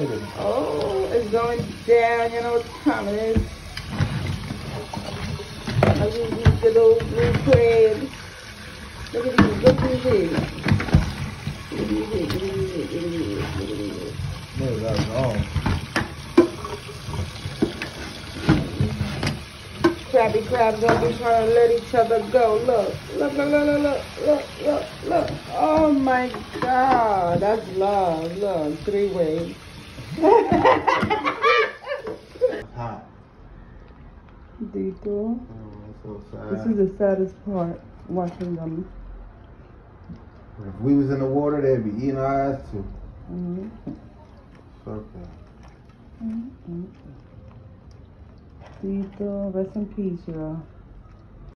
Look at this. Oh, it's going down. You know what's coming. I just eat the little blue crabs. Look at these. Look at these. Look at these. Look at these. Look at these. Look at these. Look at this. No, that's long. Krabby crabs over trying to let each other go. Look, look, look, look, look, look, look, look. Oh my God, that's love, love, three ways. Hot. Dito. Oh, so. This is the saddest part, watching them. If we was in the water, they'd be eating our ass too. Mm-hmm. Fuck that. Dito, rest in peace, y'all.